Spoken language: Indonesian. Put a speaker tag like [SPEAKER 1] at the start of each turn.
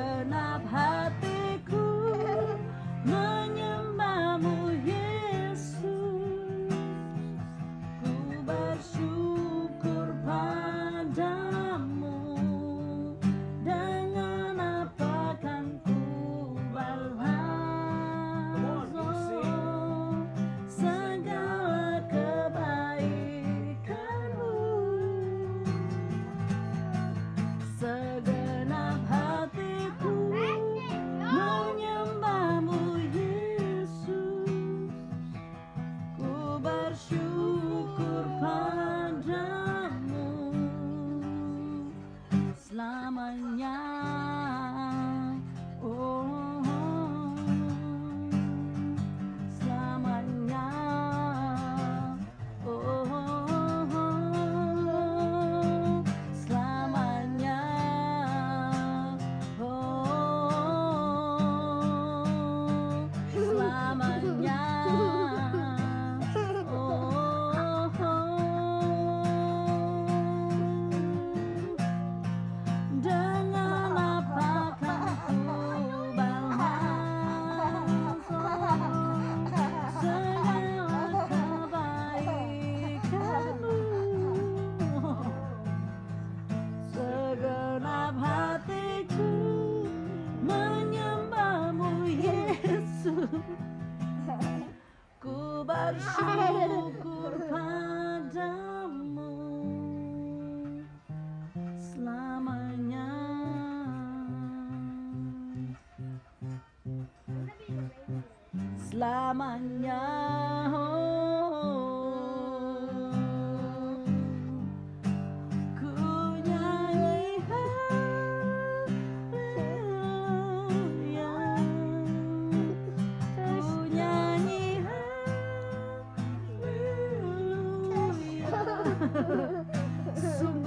[SPEAKER 1] segenap hati. bersyukur padamu selamanya. bersyukur padamu selamanya selamanya oh. so